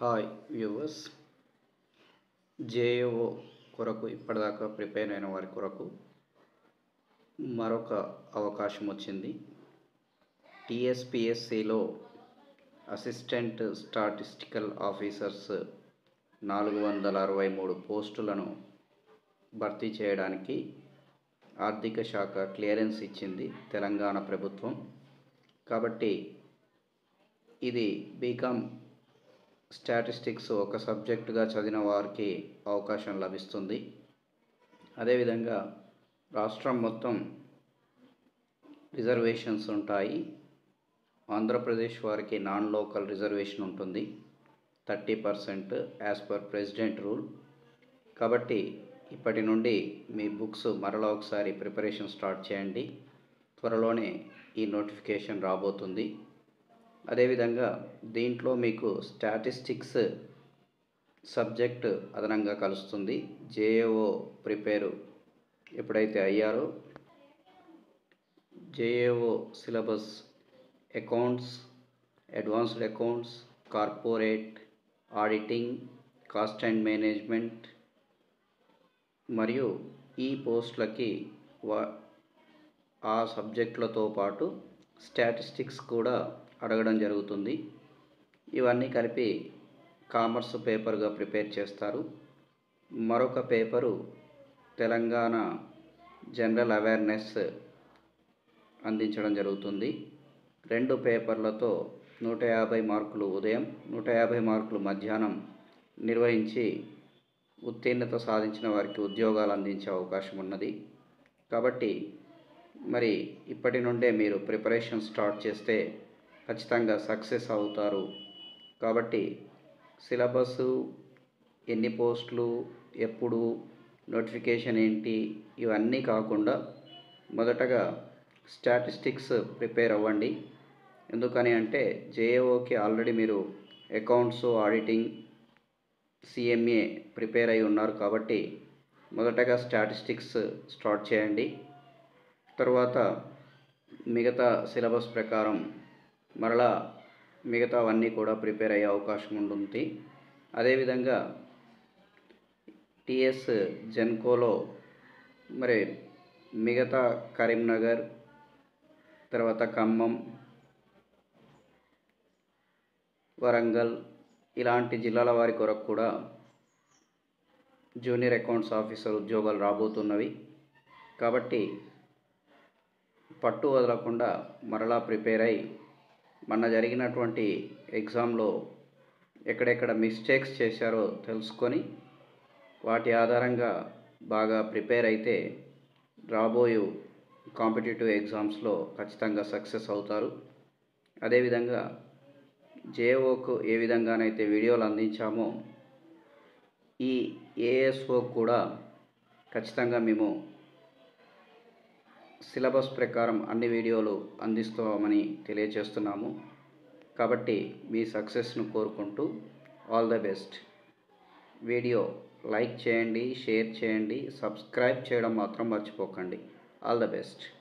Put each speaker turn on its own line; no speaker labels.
Hi viewers. JAO కొరకు ఇప్పటిదాకా prepare అయిన వారి కొరకు మరొక అవకాశం వచ్చింది. టీఎస్పిఎస్సిలో అసిస్టెంట్ స్టాటిస్టికల్ ఆఫీసర్స్ నాలుగు వందల అరవై మూడు పోస్టులను భర్తీ చేయడానికి ఆర్థిక శాఖ క్లియరెన్స్ ఇచ్చింది తెలంగాణ ప్రభుత్వం. కాబట్టి ఇది బీకామ్ స్టాటిస్టిక్స్ ఒక సబ్జెక్టుగా చదివిన వారికి అవకాశం లభిస్తుంది. అదేవిధంగా రాష్ట్రం మొత్తం రిజర్వేషన్స్ ఉంటాయి. ఆంధ్రప్రదేశ్ వారికి నాన్ లోకల్ రిజర్వేషన్ ఉంటుంది. Thirty percent as per president rule. కాబట్టి ఇప్పటి నుండి మీ బుక్స్ మరలా ఒకసారి ప్రిపరేషన్ స్టార్ట్ చేయండి. త్వరలోనే ఈ నోటిఫికేషన్ రాబోతుంది. అదేవిధంగా దీంట్లో మీకు స్టాటిస్టిక్స్ సబ్జెక్ట్ అదనంగా కలుస్తుంది. జేఏఓ ప్రిపేరు ఎప్పుడైతే అయ్యారో JAO syllabus accounts advanced accounts corporate auditing cost and management మరియు ఈ పోస్టులకి వా ఆ సబ్జెక్టులతో పాటు స్టాటిస్టిక్స్ కూడా అడగడం జరుగుతుంది. ఇవన్నీ కలిపి కామర్స్ పేపర్గా ప్రిపేర్ చేస్తారు. మరొక పేపరు తెలంగాణ జనరల్ అవేర్నెస్ అందించడం జరుగుతుంది. రెండు పేపర్లతో నూట యాభై మార్కులు ఉదయం నూట యాభై మార్కులు మధ్యాహ్నం నిర్వహించి ఉత్తీర్ణత సాధించిన వారికి ఉద్యోగాలు అందించే అవకాశం ఉన్నది. కాబట్టి మరి ఇప్పటి నుండే మీరు ప్రిపరేషన్ స్టార్ట్ చేస్తే ఖచ్చితంగా సక్సెస్ అవుతారు. కాబట్టి సిలబస్ ఎన్ని పోస్టులు ఎప్పుడు నోటిఫికేషన్ ఏంటి ఇవన్నీ కాకుండా మొదటగా స్టాటిస్టిక్స్ ప్రిపేర్ అవ్వండి. ఎందుకని అంటే జేఏఓకి ఆల్రెడీ మీరు అకౌంట్స్ ఆడిటింగ్ సిఎంఏ ప్రిపేర్ అయి ఉన్నారు కాబట్టి మొదటగా స్టాటిస్టిక్స్ స్టార్ట్ చేయండి. తర్వాత మిగతా సిలబస్ ప్రకారం మరలా మిగతావన్నీ కూడా ప్రిపేర్ అయ్యే అవకాశం ఉంటుంది. అదేవిధంగా టిఎస్ జెన్కోలో మరి మిగతా కరీంనగర్ తర్వాత ఖమ్మం వరంగల్ ఇలాంటి జిల్లాల వారి కొరకు కూడా జూనియర్ అకౌంట్స్ ఆఫీసర్ ఉద్యోగాలు రాబోతున్నవి. కాబట్టి పట్టు వదలకుండా మరలా ప్రిపేర్ అయి మొన్న జరిగినటువంటి ఎగ్జామ్లో ఎక్కడెక్కడ మిస్టేక్స్ చేశారో తెలుసుకొని వాటి ఆధారంగా బాగా ప్రిపేర్ అయితే రాబోయే కాంపిటేటివ్ ఎగ్జామ్స్లో ఖచ్చితంగా సక్సెస్ అవుతారు. అదేవిధంగా జేఓకు ఏ విధంగానైతే వీడియోలు అందించామో ఈ ఏఎస్ఓ కూడా ఖచ్చితంగా మేము సిలబస్ ప్రకారం అన్ని వీడియోలు అందిస్తామని తెలియచేస్తున్నాము. కాబట్టి మీ సక్సెస్ను కోరుకుంటూ all the best. Video like చేయండి షేర్ చేయండి సబ్స్క్రైబ్ చేయడం మాత్రం మర్చిపోకండి. All the best.